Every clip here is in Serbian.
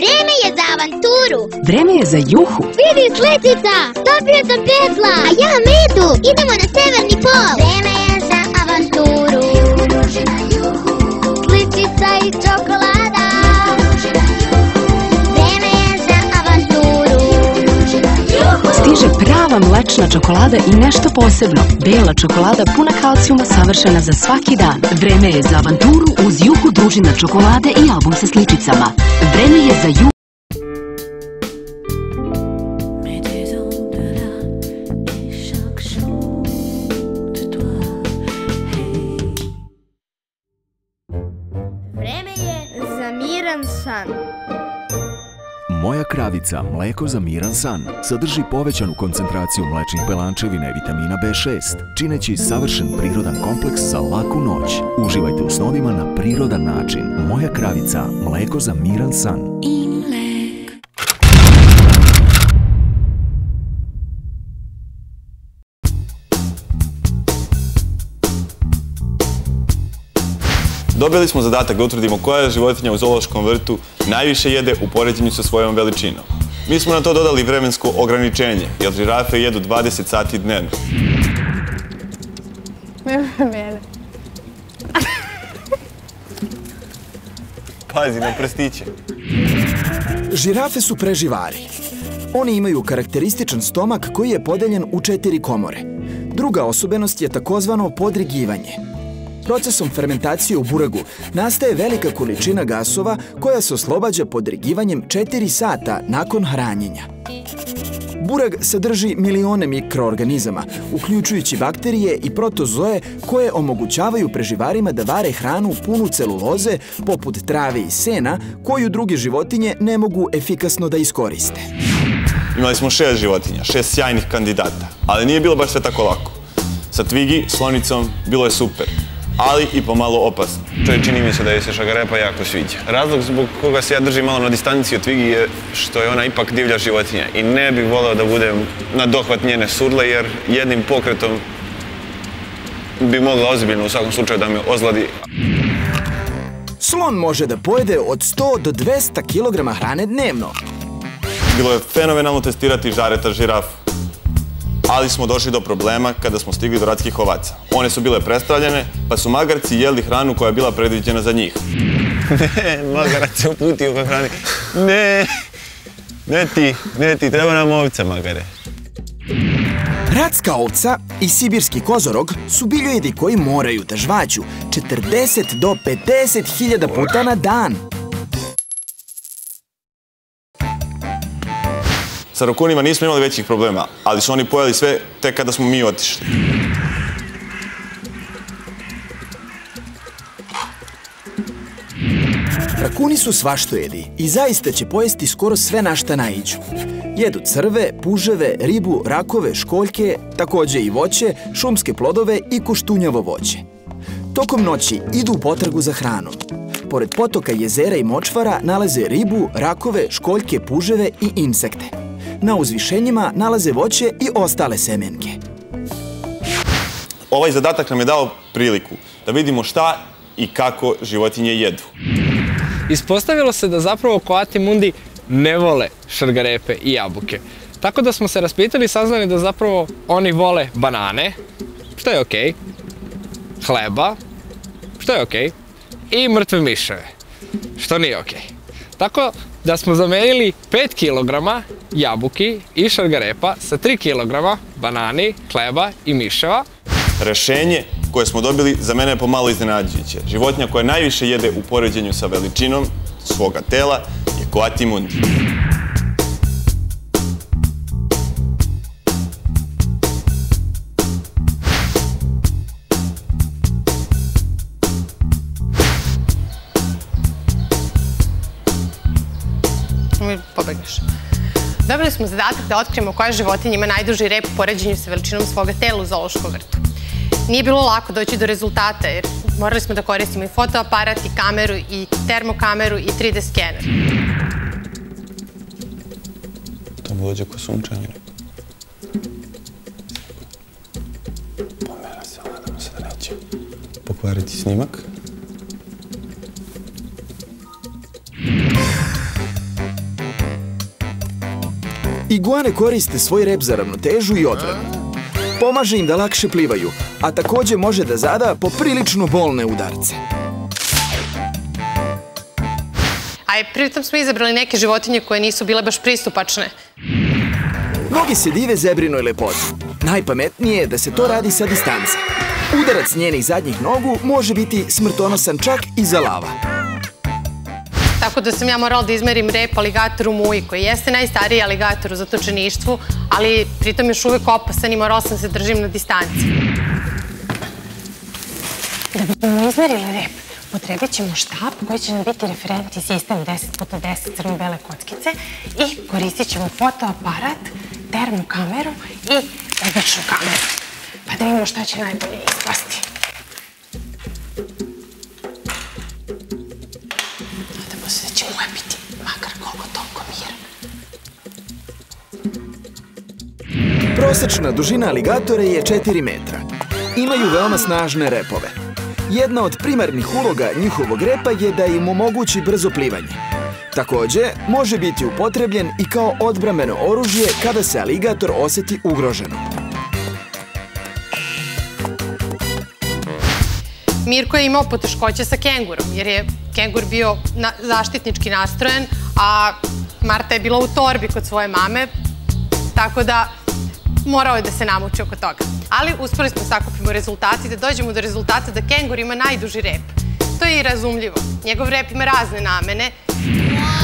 Vreme je za avanturu. Vreme je za juhu. Vidi sletica, dobio sam pezla. A ja medu, idemo na severni pol. Vreme je za avanturu. Sličica i čokolada. Stiže prava mlečna čokolada i nešto posebno. Bela čokolada puna kalcijuma savršena za svaki dan. Vreme je za avanturu uz juhu družina čokolade i album sa sličicama. Vreme je za juhu. Vreme je za miran san. Moja kravica mleko za miran san sadrži povećanu koncentraciju mlečnih belančevina i vitamina B6, čineći savršen prirodan kompleks za laku noć. Uživajte u snovima na prirodan način. Moja kravica mleko za miran san. Dobili smo zadatak da utvrdimo koja životinja u zoološkom vrtu najviše jede u poređenju sa svojom veličinom. Mi smo na to dodali vremensko ograničenje, jer žirafe jedu 20 sati dnevno. Mene. Pazi na prstiće. Žirafe su preživari. Oni imaju karakterističan stomak koji je podeljen u četiri komore. Druga osobenost je takozvano podrigivanje. Procesom fermentacije u buragu nastaje velika količina gasova koja se oslobađa podrigivanjem 4 sata nakon hranjenja. Burag sadrži milione mikroorganizama, uključujući bakterije i protozoe koje omogućavaju preživarima da vare hranu punu celuloze poput trave i sena koju druge životinje ne mogu efikasno da iskoriste. Imali smo šest životinja, šest sjajnih kandidata, ali nije bilo baš sve tako lako. Sa Twiggy, slonicom, bilo je super, ali i pomalo opasno. Čovjek čini mi se da je se šagarepa jako sviđa. Razlog zbog koga se ja držim malo na distanciji od Twiggy je što je ona ipak divlja životinja i ne bih voleo da budem na dohvat njene surle jer jednim pokretom bi mogla ozbiljno u svakom slučaju da me ozladi. Slon može da pojede od 100 do 200 kg hrane dnevno. Bilo je fenomenalno testirati žareta žirafu. Ali smo došli do problema kada smo stigli do ratskih ovaca. One su bile prestravljene, pa su magarci jeli hranu koja je bila predviđena za njih. ne, magarac se uputio ka hrani. Ne, ne ti, ne ti, treba nam ovca, magare. Ratska ovca i sibirski kozorog su biljojedi koji moraju da žvaću 40 do 50 hiljada puta na dan. Sa rokunima nismo imali većih problema, ali su oni pojeli sve tek kada smo mi otišli. Rakuni su svaštojedi i zaista će pojesti skoro sve na šta naiđu. Jedu crve, puževe, ribu, rakove, školjke, takođe i voće, šumske plodove i koštunjavo voće. Tokom noći idu u potragu za hranom. Pored potoka, jezera i močvara nalaze ribu, rakove, školjke, puževe i insekte. Na uzvišenjima nalaze voće i ostale semenke. Ovaj zadatak nam je dao priliku da vidimo šta i kako životinje jedu. Ispostavilo se da zapravo koati mundi ne vole šargarepe i jabuke. Tako da smo se raspitali i saznali da zapravo oni vole banane, što je okej, hleba, što je okej, i mrtve miševe, što nije okej. Tako da smo zamenili 5 kg jabuki i šargarepa sa 3 kg banani, hleba i miševa. Rešenje koje smo dobili za mene je pomalo iznenađujuće. Životinja koja najviše jede u poređenju sa veličinom svoga tela je koatimundi. Mi pobegneš. Dobili smo zadatak da otkrijemo koja životinja ima najduži rep u poređenju sa veličinom svoga tela u zoološkom vrtu. Nije bilo lako doći do rezultata jer morali smo da koristimo i fotoaparat, i kameru, i termokameru, i 3D skener. To mu dođe ko sunčanje. Pomera se, nadamo se da neće pokvariti snimak. Iguane koriste svoj rep za ravnotežu i odbranu. Pomaže im da lakše plivaju, a takođe može da zada poprilično bolne udarce. A pritom smo izabrali neke životinje koje nisu bile baš pristupačne. Mnogi se dive zebrinoj lepoti. Najpametnije je da se to radi sa distance. Udarac njenih zadnjih nogu može biti smrtonosan čak i za lava. Tako da sam ja morala da izmerim rep aligatoru Muji, koji jeste najstariji aligator u zatočeništvu, ali pritom još uvek opasan i morala sam se držim na distanci. Da bismo izmerili rep, potrebit ćemo štap koji će nam biti referentni sistem 10x10 crno-bele kockice i koristit ćemo fotoaparat, termokameru i običnu kameru. Pa da vidimo šta će najbolje ispasti. Prosečna dužina aligatora je 4 metra. Imaju veoma snažne repove. Jedna od primarnih uloga njihovog repa je da im omogući brzo plivanje. Takođe, može biti upotrebljen i kao odbrameno oružje kada se aligator oseti ugroženo. Mirko je imao poteškoće sa kengurom, jer je kengur bio na, zaštitnički nastrojen, a Marta je bila u torbi kod svoje mame, tako da morao je da se namuči oko toga. Ali uspeli smo da sakupimo rezultate i da dođemo do rezultata da kengur ima najduži rep. To je i razumljivo. Njegov rep ima razne namene.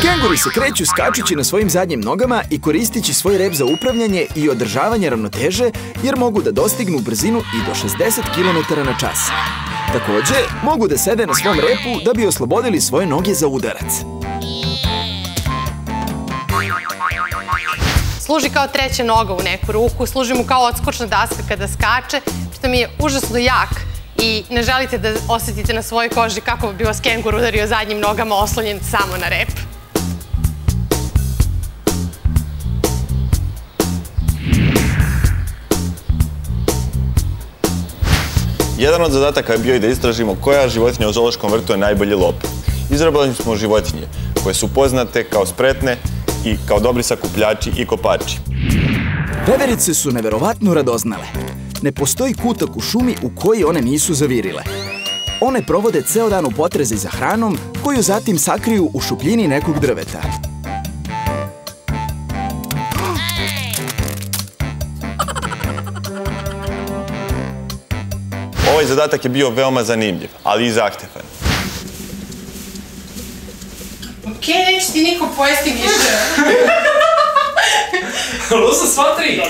Kenguri se kreću skačući na svojim zadnjim nogama i koristići svoj rep za upravljanje i održavanje ravnoteže, jer mogu da dostignu brzinu i do 60 km na čas. Takođe, mogu da sede na svom repu da bi oslobodili svoje noge za udarac. Služi kao treća noga u neku ruku, služi mu kao odskočna daska kada skače, što mi je užasno jak i ne želite da osetite na svojoj koži kako bi vas kengur udario zadnjim nogama oslonjen samo na rep. Jedan od zadataka je bio i da istražimo koja životinja u zoološkom vrtu je najbolji lop. Izabrali smo životinje koje su poznate kao spretne i kao dobri sakupljači i kopači. Veverice su neverovatno radoznale. Ne postoji kutak u šumi u koji one nisu zavirile. One provode ceo dan u potrezi za hranom, koju zatim sakriju u šupljini nekog drveta. Ovaj zadatak je bio veoma zanimljiv, ali i zahtevan. Okej, neće ti niko pojesti više. Lusa, sva tri!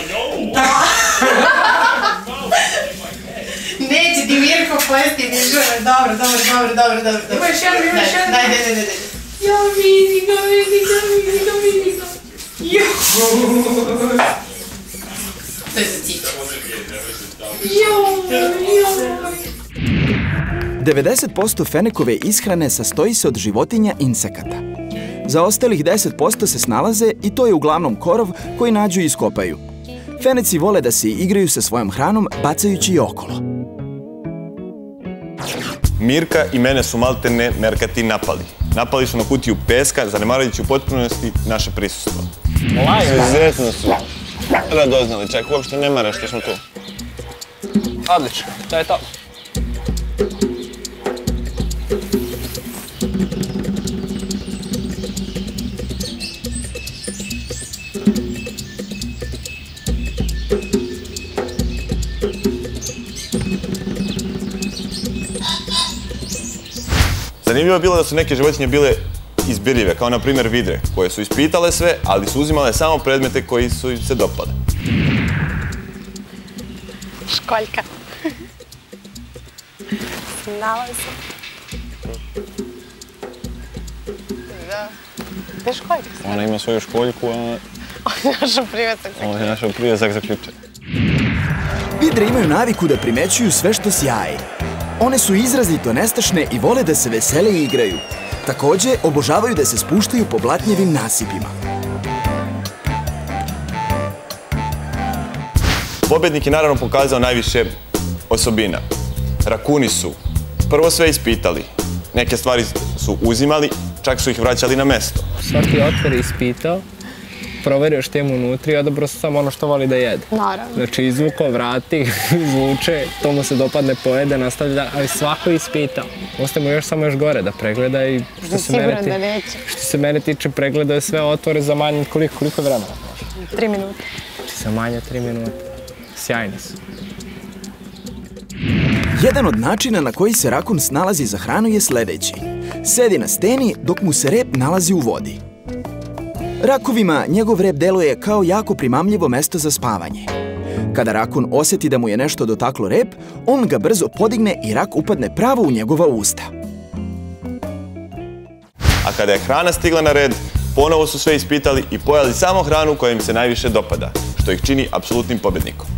Neće ti Mirko pojesti više. Dobro, dobro, dobro, dobro, dobro. Ima još jedan, ima još jedan. Daj, daj, daj, daj. Ja vidi ga, vidi ga, vidi ga, vidi ga. Jo. To je za cicu. Jo, jo. 90% fenekove ishrane sastoji se od životinja insekata. Za ostalih 10% se snalaze i to je uglavnom korov koji nađu i iskopaju. Feneci vole da se igraju sa svojom hranom bacajući je okolo. Mirka i mene su malte ne merkati napali. Napali su na kutiju peska, zanemarujući u potpunosti naše prisustvo. Izuzetno su radoznali, čak uopšte ne mara što smo tu. Odlično, to je to. Zanimljivo je bilo da su neke životinje bile izbirljive, kao na primjer vidre, koje su ispitale sve, ali su uzimale samo predmete koji su im se dopale. Školjka. Znala sam. Da. Gde je školjka? Ona ima svoju školjku, a Našo privetak. ovo je našao prijezak za ključe. Vidre imaju naviku da primećuju sve što sjaji. One su izrazito nestašne i vole da se vesele i igraju. Takođe, obožavaju da se spuštaju po blatnjevim nasipima. Pobednik je naravno pokazao najviše osobina. Rakuni su prvo sve ispitali, neke stvari su uzimali, čak su ih vraćali na mesto. Svaki otvor je ispitao, proverio što ima unutra i odabrao sam samo ono što voli da jede. Naravno. Znači izvuko, vrati, izvuče, to mu se dopadne, pojede, nastavlja, ali svako je ispitao. Ostaje mu još samo još gore da pregleda i što se mene, ti- da što se mene tiče pregleda je sve otvore za manje, koliko, koliko vremena? Tri minute. Znači za manje tri minute. Sjajni su. Jedan od načina na koji se rakun snalazi za hranu je sledeći. Sedi na steni dok mu se rep nalazi u vodi. Rakovima njegov rep deluje kao jako primamljivo mesto za spavanje. Kada rakun oseti da mu je nešto dotaklo rep, on ga brzo podigne i rak upadne pravo u njegova usta. A kada je hrana stigla na red, ponovo su sve ispitali i pojeli samo hranu koja im se najviše dopada, što ih čini apsolutnim pobednikom.